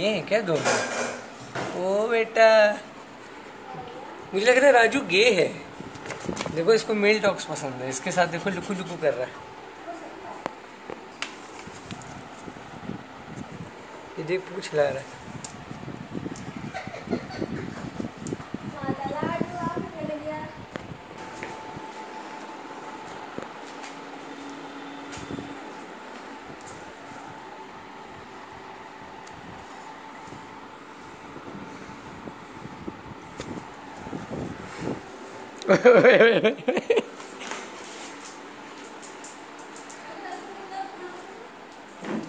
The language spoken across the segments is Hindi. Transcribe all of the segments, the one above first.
क्या दोनों? ओ बेटा। मुझे लग रहा है राजू गे है। देखो, इसको मेल डॉग्स पसंद है। इसके साथ देखो, लुकू लुकू कर रहा है। ये देख, पूछ ला रहा है।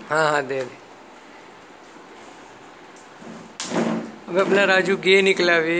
हाँ हाँ दे दे। अब अपना राजू गे निकला वे।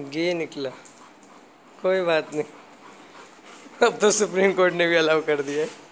गे निकला। कोई बात नहीं। अब तो सुप्रीम कोर्ट ने भी अलाउ कर दिया है।